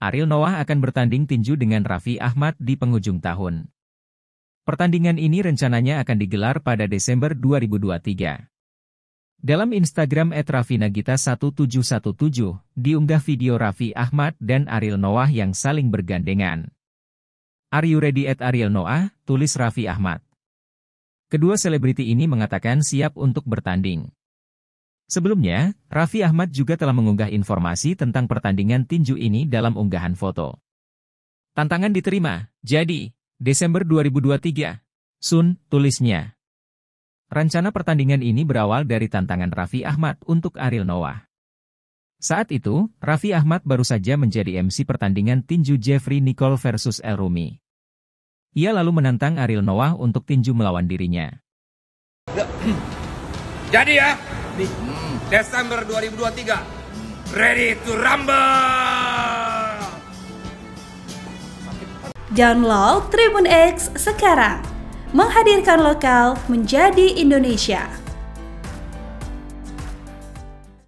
Ariel Noah akan bertanding tinju dengan Raffi Ahmad di penghujung tahun. Pertandingan ini rencananya akan digelar pada Desember 2023. Dalam Instagram @rafinagita1717, diunggah video Raffi Ahmad dan Ariel Noah yang saling bergandengan. Are you ready at Ariel Noah? Tulis Raffi Ahmad. Kedua selebriti ini mengatakan siap untuk bertanding. Sebelumnya, Raffi Ahmad juga telah mengunggah informasi tentang pertandingan tinju ini dalam unggahan foto. Tantangan diterima, jadi, Desember 2023. Sun, tulisnya. Rencana pertandingan ini berawal dari tantangan Raffi Ahmad untuk Ariel Noah. Saat itu, Raffi Ahmad baru saja menjadi MC pertandingan tinju Jeffrey Nicole versus El Rumi. Ia lalu menantang Ariel Noah untuk tinju melawan dirinya. Jadi ya, Desember 2023, ready to rumble! Download Tribun X sekarang. Menghadirkan lokal menjadi Indonesia.